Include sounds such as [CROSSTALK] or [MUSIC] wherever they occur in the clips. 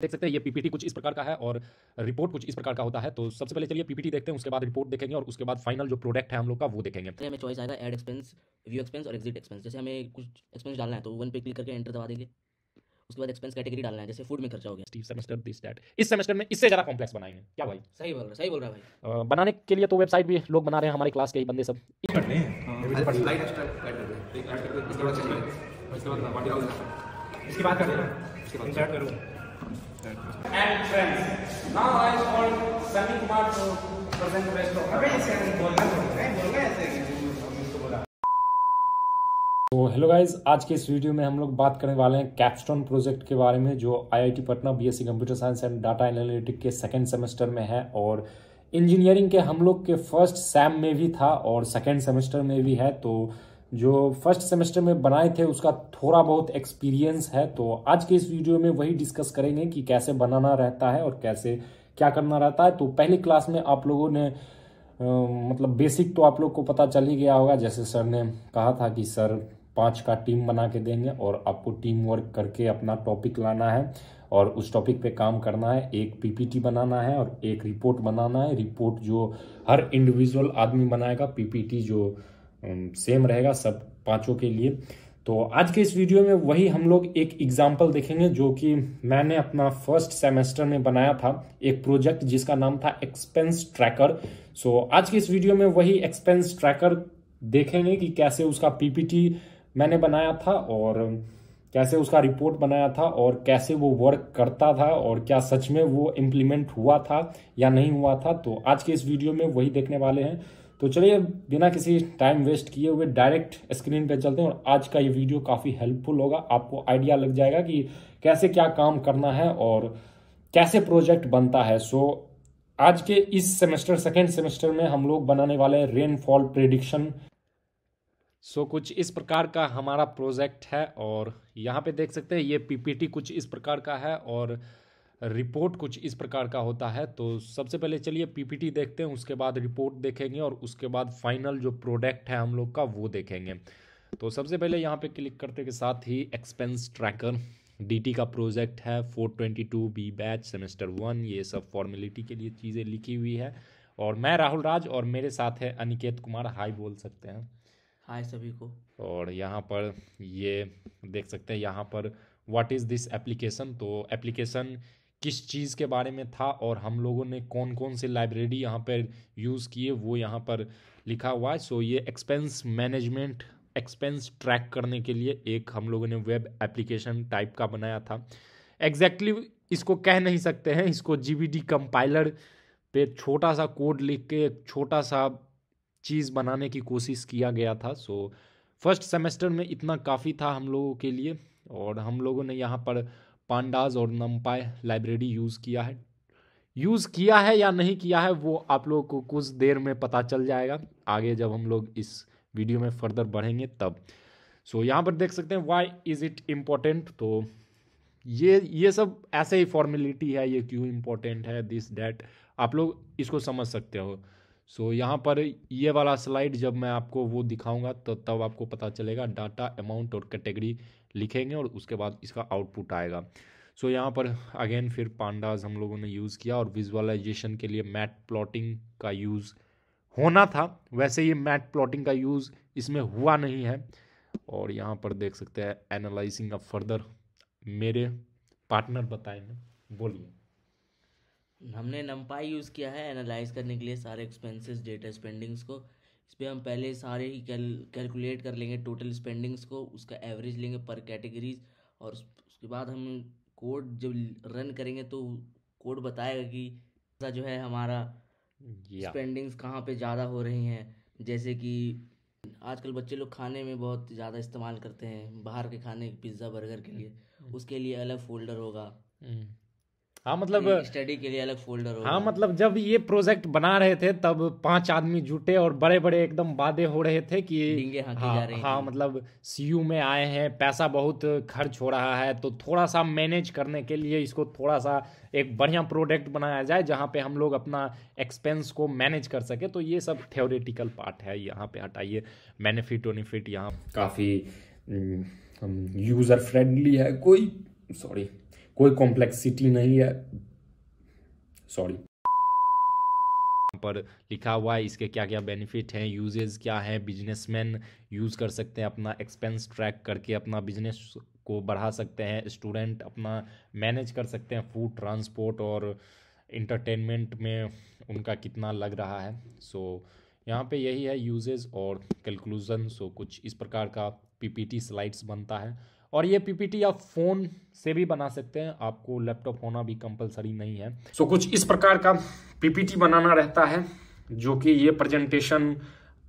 देख सकते हैं ये पीपीटी कुछ इस प्रकार का है और रिपोर्ट कुछ इस प्रकार का होता है। तो सबसे पहले चलिए पीपीटी देखते हैं उसके बाद रिपोर्ट देखेंगे और उसके बाद फाइनल जो प्रोडक्ट है हम लोग का वो देखेंगे। फिर हमें चॉइस आएगा ऐड एक्सपेंस व्यू एक्सपेंस और एग्जिट एक्सपेंस जैसे हमें कुछ एक्सपेंस डालना है तो वन पे क्लिक करके एंटर दबा देंगे। उसके बाद एक्सपेंस कैटेगरी डालना है जैसे फ़ूड में खर्चा हो गया। सेमेस्टर दिस दैट इस सेमेस्टर में इससे ज़्यादा कॉम्प्लेक्स बनाएँगे। क्या भाई? सही बोल रहा है सही बोल रहा है भाई बनाने के लिए तो वेबसाइट भी लोग बना रहे हैं हमारे क्लास के ही बंदे सब। कर हैं। इसके बाद व्हाट इज़ इसके बाद कर देना करो। तो हेलो गाइज़ आज के इस वीडियो में हम लोग बात करने वाले हैं कैपस्टोन प्रोजेक्ट के बारे में, जो IIT Patna BSc computer science and data analytic के सेकंड सेमेस्टर में है और इंजीनियरिंग के हम लोग के फ़र्स्ट सैम में भी था और सेकंड सेमेस्टर में भी है तो जो फ़र्स्ट सेमेस्टर में बनाए थे उसका थोड़ा बहुत एक्सपीरियंस है। तो आज के इस वीडियो में वही डिस्कस करेंगे कि कैसे बनाना रहता है और कैसे क्या करना रहता है। तो पहली क्लास में आप लोगों ने अ, मतलब बेसिक तो आप लोग को पता चल ही गया होगा। जैसे सर ने कहा था कि सर पाँच का टीम बना के देंगे और आपको टीम वर्क करके अपना टॉपिक लाना है और उस टॉपिक पे काम करना है। एक पीपीटी बनाना है और एक रिपोर्ट बनाना है। रिपोर्ट जो हर इंडिविजुअल आदमी बनाएगा पीपीटी जो सेम रहेगा सब पाँचों के लिए। तो आज के इस वीडियो में वही हम लोग एक एग्ज़ाम्पल देखेंगे जो कि मैंने अपना फ़र्स्ट सेमेस्टर में बनाया था। एक प्रोजेक्ट जिसका नाम था एक्सपेंस ट्रैकर सो आज के इस वीडियो में वही एक्सपेंस ट्रैकर देखेंगे कि कैसे उसका पीपीटी मैंने बनाया था और कैसे उसका रिपोर्ट बनाया था और कैसे वो वर्क करता था और क्या सच में वो इम्प्लीमेंट हुआ था या नहीं हुआ था। तो आज के इस वीडियो में वही देखने वाले हैं। तो चलिए बिना किसी टाइम वेस्ट किए हुए डायरेक्ट स्क्रीन पे चलते हैं और आज का ये वीडियो काफ़ी हेल्पफुल होगा। आपको आइडिया लग जाएगा कि कैसे क्या काम करना है और कैसे प्रोजेक्ट बनता है। सो आज के इस सेमेस्टर सेकेंड सेमेस्टर में हम लोग बनाने वाले रेनफॉल प्रिडिक्शन सो so, कुछ इस प्रकार का हमारा प्रोजेक्ट है और यहाँ पे देख सकते हैं ये पीपीटी कुछ इस प्रकार का है और रिपोर्ट कुछ इस प्रकार का होता है। तो सबसे पहले चलिए पीपीटी देखते हैं उसके बाद रिपोर्ट देखेंगे और उसके बाद फाइनल जो प्रोडक्ट है हम लोग का वो देखेंगे। तो सबसे पहले यहाँ पे क्लिक करते के साथ ही एक्सपेंस ट्रैकर डीटी का प्रोजेक्ट है 422 बी बैच सेमेस्टर वन ये सब फॉर्मेलिटी के लिए चीज़ें लिखी हुई है। और मैं राहुल राज और मेरे साथ है अनिकेत कुमार। हाई बोल सकते हैं। हाय सभी को। और यहाँ पर ये देख सकते हैं यहाँ पर व्हाट इज़ दिस एप्लीकेशन तो एप्लीकेशन किस चीज़ के बारे में था और हम लोगों ने कौन कौन से लाइब्रेरी यहाँ पर यूज़ किए, वो यहाँ पर लिखा हुआ है। सो ये एक्सपेंस मैनेजमेंट एक्सपेंस ट्रैक करने के लिए एक हम लोगों ने वेब एप्लीकेशन टाइप का बनाया था। एग्जैक्टली exactly इसको कह नहीं सकते हैं, इसको जीबीडी कंपाइलर पे छोटा सा कोड लिख के एक छोटा सा चीज़ बनाने की कोशिश किया गया था। सो फ़र्स्ट सेमेस्टर में इतना काफ़ी था हम लोगों के लिए और हम लोगों ने यहाँ पर पांडाज और नमपाय लाइब्रेरी यूज़ किया है। यूज़ किया है या नहीं किया है वो आप लोगों को कुछ देर में पता चल जाएगा। आगे जब हम लोग इस वीडियो में फर्दर बढ़ेंगे तब। सो so, यहाँ पर देख सकते हैं वाई इज़ इट इम्पोर्टेंट तो ये ये सब ऐसे ही फॉर्मेलिटी है ये क्यों इम्पोर्टेंट है दिस डैट आप लोग इसको समझ सकते हो। सो so, यहाँ पर ये वाला स्लाइड जब मैं आपको वो दिखाऊँगा तो तब आपको पता चलेगा डाटा अमाउंट और कैटेगरी लिखेंगे और उसके बाद इसका आउटपुट आएगा। सो so, यहाँ पर अगेन फिर पांडाज हम लोगों ने यूज़ किया और विजुअलाइजेशन के लिए मैट प्लॉटिंग का यूज़ होना था। वैसे ये मैट प्लॉटिंग का यूज़ इसमें हुआ नहीं है और यहाँ पर देख सकते हैं एनालाइजिंग अ फर्दर मेरे पार्टनर बताएँगे। बोलिए। हमने नमपाई यूज़ किया है एनालाइज करने के लिए सारे एक्सपेंसेस डेटा स्पेंडिंग्स को। इस पर हम पहले सारे ही कैल कैलकुलेट कर लेंगे टोटल स्पेंडिंग्स को उसका एवरेज लेंगे पर कैटेगरीज और उसके बाद हम कोड जब रन करेंगे तो कोड बताएगा कि जो है हमारा स्पेंडिंग्स कहाँ पे ज़्यादा हो रही हैं। जैसे कि आजकल बच्चे लोग खाने में बहुत ज़्यादा इस्तेमाल करते हैं बाहर के खाने पिज़्ज़ा बर्गर के लिए। उसके लिए अलग फोल्डर होगा। हाँ मतलब स्टडी के लिए अलग फोल्डर होगा। हाँ मतलब जब ये प्रोजेक्ट बना रहे थे तब पाँच आदमी जुटे और बड़े बड़े एकदम वादे हो रहे थे कि हाँ, जा रही हाँ। मतलब सीयू में आए हैं पैसा बहुत खर्च हो रहा है तो थोड़ा सा मैनेज करने के लिए इसको थोड़ा सा एक बढ़िया प्रोडक्ट बनाया जाए जहाँ पे हम लोग अपना एक्सपेंस को मैनेज कर सके। तो ये सब थ्योरेटिकल पार्ट है यहाँ पे हटाइए। बेनिफिट वेनिफिट यहाँ काफ़ी यूज़र फ्रेंडली है कोई सॉरी कोई कॉम्प्लेक्सिटी नहीं है। सॉरी पर लिखा हुआ है, इसके क्या क्या बेनिफिट हैं यूजेज क्या है बिजनेसमैन यूज़ कर सकते हैं, अपना एक्सपेंस ट्रैक करके अपना बिज़नेस को बढ़ा सकते हैं स्टूडेंट अपना मैनेज कर सकते हैं फ़ूड ट्रांसपोर्ट और इंटरटेनमेंट में उनका कितना लग रहा है। सो यहाँ पे यही है यूजेज और कैलकुलेशन सो कुछ इस प्रकार का पीपीटी स्लाइड्स बनता है। और ये पीपीटी आप फ़ोन से भी बना सकते हैं। आपको लैपटॉप होना भी कंपलसरी नहीं है। सो so, कुछ इस प्रकार का पीपीटी बनाना रहता है जो कि ये प्रेजेंटेशन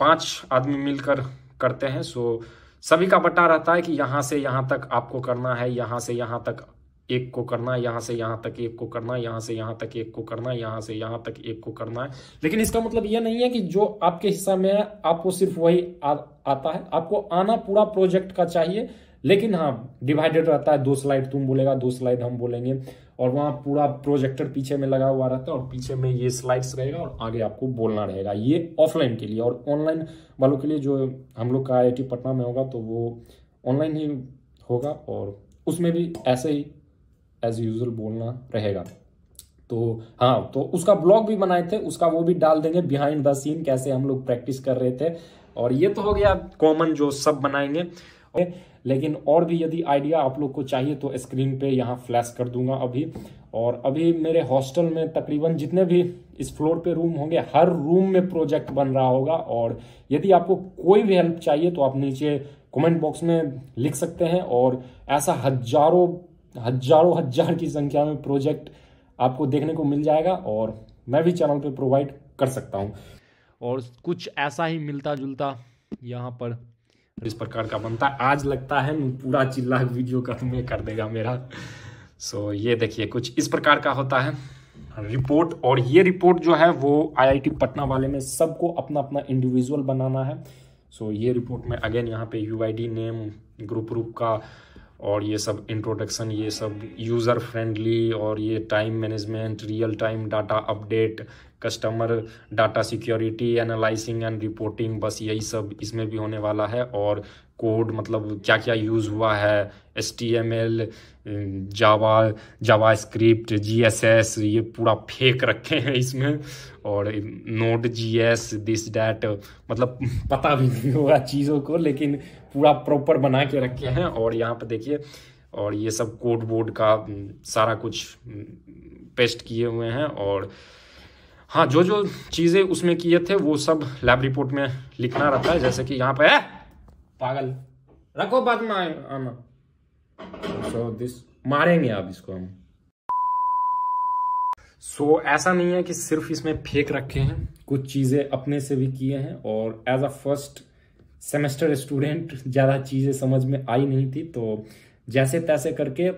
पाँच आदमी मिलकर करते हैं। सो so, सभी का बटा रहता है कि यहाँ से यहाँ तक आपको करना है यहाँ से यहाँ तक एक को करना है यहाँ से यहाँ तक एक को करना है यहाँ से यहाँ तक एक को करना है यहाँ से यहाँ तक एक को करना है। लेकिन इसका मतलब यह नहीं है कि जो आपके हिस्सा में है आपको सिर्फ़ वही आ, आता है। आपको आना पूरा प्रोजेक्ट का चाहिए। लेकिन हाँ डिवाइडेड रहता है, दो स्लाइड तुम बोलेगा, दो स्लाइड हम बोलेंगे। और वहाँ पूरा प्रोजेक्टर पीछे में लगा हुआ रहता है और पीछे में ये स्लाइड्स रहेगा और आगे आपको बोलना रहेगा। ये ऑफलाइन के लिए और ऑनलाइन वालों के लिए जो हम लोग का आई पटना में होगा तो वो ऑनलाइन ही होगा और उसमें भी ऐसे ही एज यूजल बोलना रहेगा। तो हाँ तो उसका ब्लॉग भी बनाए थे, उसका वो भी डाल देंगे बिहाइंड द सीन कैसे हम लोग प्रैक्टिस कर रहे थे। और ये तो हो गया कॉमन जो सब बनाएँगे। लेकिन और भी यदि आइडिया आप लोग को चाहिए तो स्क्रीन पे यहाँ फ्लैश कर दूँगा अभी। और अभी मेरे हॉस्टल में तकरीबन जितने भी इस फ्लोर पे रूम होंगे, हर रूम में प्रोजेक्ट बन रहा होगा। और यदि आपको कोई भी हेल्प चाहिए तो आप नीचे कमेंट बॉक्स में लिख सकते हैं। और ऐसा हज़ारों हज़ारों, हज़ार की संख्या में प्रोजेक्ट आपको देखने को मिल जाएगा और मैं भी चैनल पे प्रोवाइड कर सकता हूँ। और कुछ ऐसा ही मिलता जुलता यहाँ पर इस प्रकार का बनता है। आज लगता है पूरा चिल्ला वीडियो का तुम्हें कर देगा मेरा। सो so, ये देखिए कुछ इस प्रकार का होता है। रिपोर्ट और ये रिपोर्ट जो है वो आईआईटी पटना वाले में सबको अपना अपना इंडिविजुअल बनाना है। सो so, ये रिपोर्ट में अगेन यहाँ पे यूआईडी नेम ग्रुप रूप का और ये सब इंट्रोडक्शन ये सब यूज़र फ्रेंडली और ये time management real time data update customer data security analysing and reporting बस यही सब इसमें भी होने वाला है और कोड मतलब क्या क्या यूज़ हुआ है S T M L Java JavaScript G S S ये पूरा फेंक रखे हैं इसमें और Node G S this that मतलब पता भी नहीं होगा चीज़ों को, लेकिन पूरा प्रॉपर बना के रखे हैं और यहाँ पर देखिए, और ये सब कोड बोर्ड का सारा कुछ पेस्ट किए हुए हैं और हाँ जो जो चीज़ें उसमें किए थे वो सब लैब रिपोर्ट में लिखना रहता है जैसे कि यहाँ पे पागल। रखो बाद में आना सो दिस मारेंगे आप इसको हम। सो so, ऐसा नहीं है कि सिर्फ़ इसमें फेंक रखे हैं कुछ चीज़ें अपने से भी किए हैं और as a first semester student ज़्यादा चीज़ें समझ में आई नहीं थी तो जैसे तैसे करके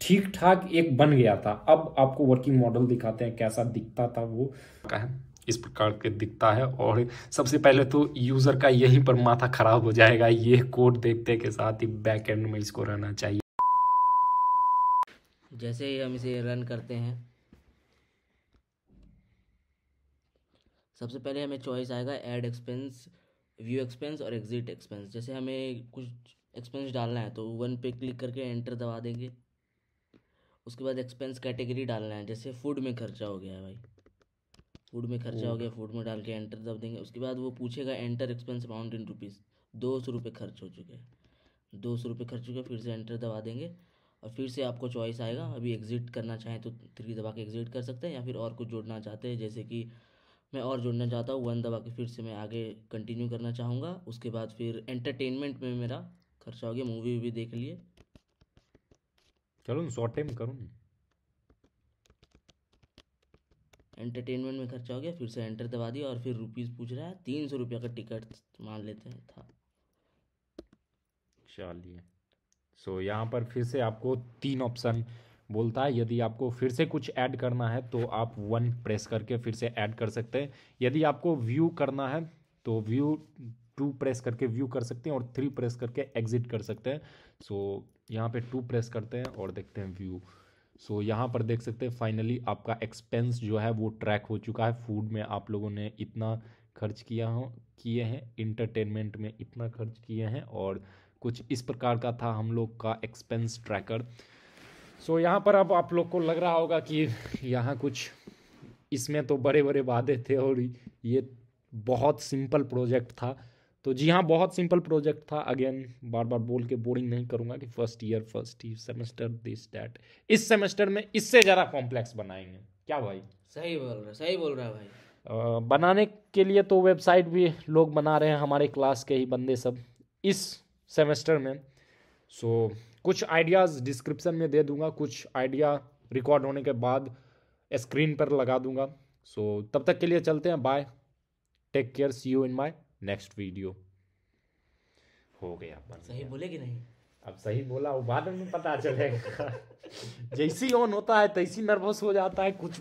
ठीक ठाक एक बन गया था। अब आपको वर्किंग मॉडल दिखाते हैं कैसा दिखता था वो। है इस प्रकार के दिखता है और सबसे पहले तो यूज़र का यहीं पर माथा खराब हो जाएगा। ये कोड देखते के साथ ही बैक एंड में इसको रहना चाहिए। जैसे ही हम इसे रन करते हैं सबसे पहले हमें चॉइस आएगा ऐड एक्सपेंस व्यू एक्सपेंस और एग्जिट एक्सपेंस जैसे हमें कुछ एक्सपेंस डालना है तो वन पे क्लिक करके एंटर दबा देंगे। उसके बाद एक्सपेंस कैटेगरी डालना है जैसे फ़ूड में खर्चा हो गया है भाई। फ़ूड में खर्चा हो गया फ़ूड में डाल के एंटर दब देंगे। उसके बाद वो पूछेगा enter expense amount in rupees दो सौ रुपये खर्च हो चुके हैं। दो सौ रुपये खर्च हो गए फिर से एंटर दबा देंगे। और फिर से आपको चॉइस आएगा अभी एग्ज़िट करना चाहें तो थ्री दबा के एग्ज़िट कर सकते हैं या फिर और कुछ जोड़ना चाहते हैं जैसे कि मैं और जोड़ना चाहता हूँ वन दबा के फिर से मैं आगे कंटिन्यू करना चाहूँगा। उसके बाद फिर एंटरटेनमेंट में मेरा खर्चा हो गया मूवी वूवी देख लिए। चलो शॉर्ट टाइम करूँ। एंटरटेनमेंट में खर्चा हो गया फिर से एंटर दबा दिया और फिर रुपीज़ पूछ रहा है तीन सौ रुपये का टिकट मान लेते हैं था। चलिए। सो so, यहाँ पर फिर से आपको तीन ऑप्शन बोलता है। यदि आपको फिर से कुछ ऐड करना है तो आप वन प्रेस करके फिर से ऐड कर सकते हैं। यदि आपको व्यू करना है तो व्यू टू प्रेस करके व्यू कर सकते हैं और थ्री प्रेस करके एग्जिट कर सकते हैं। सो यहाँ पे टू प्रेस करते हैं और देखते हैं व्यू सो so, यहाँ पर देख सकते हैं फाइनली आपका एक्सपेंस जो है वो ट्रैक हो चुका है. फ़ूड में आप लोगों ने इतना खर्च किया हो किए हैं इंटरटेनमेंट में इतना खर्च किए हैं और कुछ इस प्रकार का था हम लोग का एक्सपेंस ट्रैकर सो so, यहाँ पर अब आप लोग को लग रहा होगा कि यहाँ कुछ इसमें तो बड़े बड़े वादे थे और ये बहुत सिंपल प्रोजेक्ट था. तो जी हाँ बहुत सिंपल प्रोजेक्ट था। अगेन बार बार बोल के बोरिंग नहीं करूँगा कि first year first year semester this that इस सेमेस्टर में इससे ज़्यादा कॉम्प्लेक्स बनाएँगे। क्या भाई? सही बोल रहा सही बोल रहा है भाई। आ, बनाने के लिए तो वेबसाइट भी लोग बना रहे हैं हमारे क्लास के ही बंदे सब इस सेमेस्टर में। सो so, कुछ आइडियाज़ डिस्क्रिप्शन में दे दूँगा कुछ आइडिया रिकॉर्ड होने के बाद स्क्रीन पर लगा दूँगा। सो so, तब तक के लिए चलते हैं। Bye take care see you in my next video हो गया बन सही बोले कि नहीं? अब सही बोला वो बाद में पता चलेगा। [LAUGHS] जैसी ऑन होता है तैसी नर्वस हो जाता है कुछ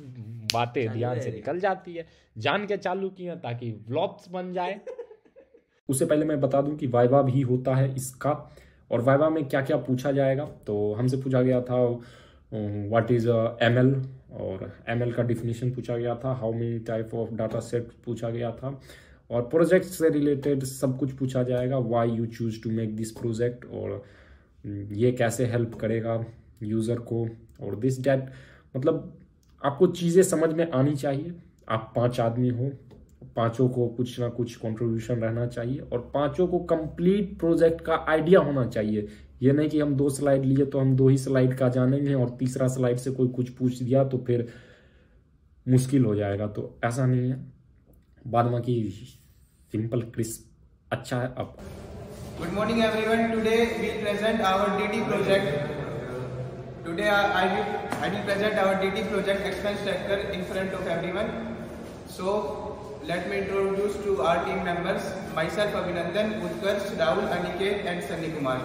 बातें ध्यान से निकल जाती है। जान के चालू किए ताकि व्लॉग्स बन जाए। [LAUGHS] उससे पहले मैं बता दूँ कि वाइवा भी होता है इसका। और वाइवा में क्या क्या पूछा जाएगा? तो हमसे पूछा गया था व्हाट इज़ एम एल और एम एल का डिफिनेशन पूछा गया था how many type of data set पूछा गया था। और प्रोजेक्ट से रिलेटेड सब कुछ पूछा जाएगा why you choose to make this project और ये कैसे हेल्प करेगा यूज़र को और दिस डैट मतलब आपको चीज़ें समझ में आनी चाहिए। आप पाँच आदमी हो, पाँचों को कुछ ना कुछ कंट्रीब्यूशन रहना चाहिए और पाँचों को कंप्लीट प्रोजेक्ट का आइडिया होना चाहिए। ये नहीं कि हम दो स्लाइड लिए तो हम दो ही स्लाइड का जानेंगे और तीसरा स्लाइड से कोई कुछ पूछ दिया तो फिर मुश्किल हो जाएगा। तो ऐसा नहीं है। बाद में कि सिंपल क्रिस्प अच्छा है अब Good morning everyone. Today we present our DT project. Today I will, I will present our DT project expense tracker in front of everyone. So let me introduce to our team members. Myself Abhinandan, Utkarsh, Rahul, Aniket and Sunny Kumar.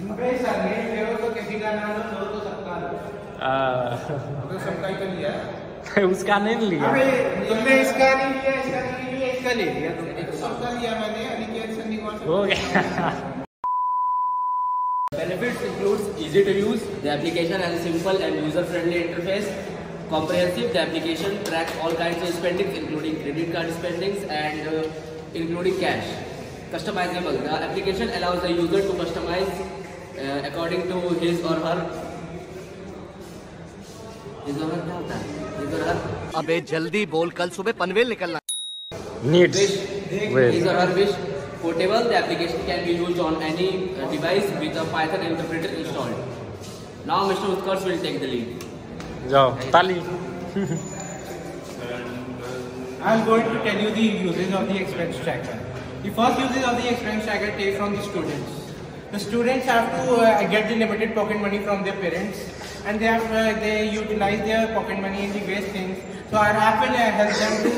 इनपे surname ले तो किसी का नाम लो तो सबका लो तो सबका ही तो लिया है उसका नहीं लिया अबे तुमने इसका नहीं लिया इसका नहीं लिया इसका ले लिया तुमने सबका लिया मैंने अनिकेत सन्नी कुमार हो गया Benefits includes easy to use. The application has a simple and user-friendly interface. Comprehensive. The application tracks all kinds of spendings, including credit card spendings and uh, including cash. Customizable. The application allows the user to customize uh, according to his or her. His or her क्या होता है? अबे जल्दी बोल कल सुबह पनवेल निकलना her wish. Portable. The application can be used on any uh, device with a Python interpreter installed. Now Mr. Utkarsh will take the lead. जाओ ताली I am going to tell you the uses of the expense tracker. The first uses of the expense tracker take from the students. The students have to uh, get the limited pocket money from their parents, and they have uh, they utilize their pocket money in the waste things. So our app will uh, help them to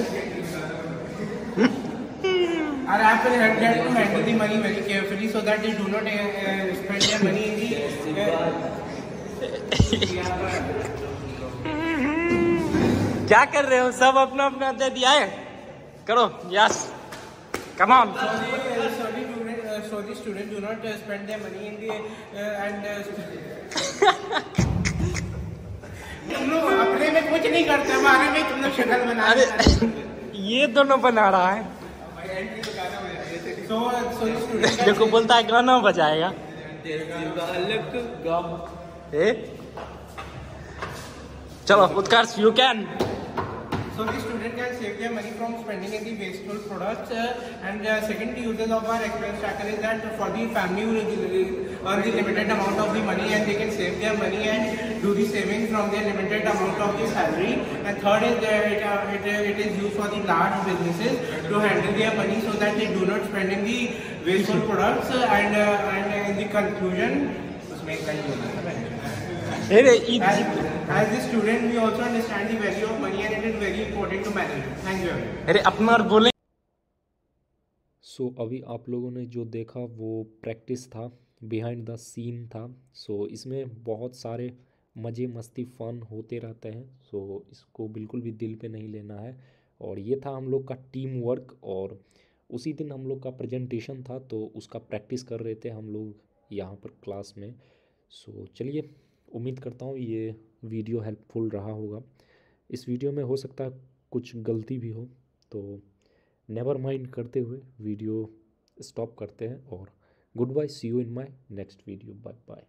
our app will help them to handle the money very carefully, so that they do not uh, uh, spend their money in the. Uh, क्या कर रहे हो सब अपना अपना दे दिया है करो yes come on uh, the student, uh, so the student do तुम लोग अपने में कुछ नहीं करते हमारे में तुम लोग शक्ल बना अरे ये दोनों बना रहा है। the student देखो बोलता है गाना बजाएगा। ए? चलो Utkarsh you can So the student can save their money from spending in the wasteful products. Uh, and uh, second uses of our expense tracker is that for the family who uh, earn the limited amount of the money and they can save their money and do the savings from their limited amount of the salary. And third is that it, uh, it, uh, it is used for the large businesses to handle their money so that they do not spend in the wasteful products. Uh, and, uh, and in the conclusion, उसमें line बोलना था मैंने। अरे As, a student, we also understand the value of money and it is very important to manage. it. Thank you. अरे अपना और बोले सो so, अभी आप लोगों ने जो देखा वो प्रैक्टिस था बिहाइंड द सीन था सो so, इसमें बहुत सारे मज़े मस्ती फ़न होते रहते हैं सो so, इसको बिल्कुल भी दिल पे नहीं लेना है और ये था हम लोग का टीम वर्क और उसी दिन हम लोग का प्रेजेंटेशन था तो उसका प्रैक्टिस कर रहे थे हम लोग यहाँ पर क्लास में सो so, चलिए उम्मीद करता हूँ ये वीडियो हेल्पफुल रहा होगा। इस वीडियो में हो सकता है कुछ गलती भी हो तो नेवर माइंड करते हुए वीडियो स्टॉप करते हैं और goodbye see you in my next video bye bye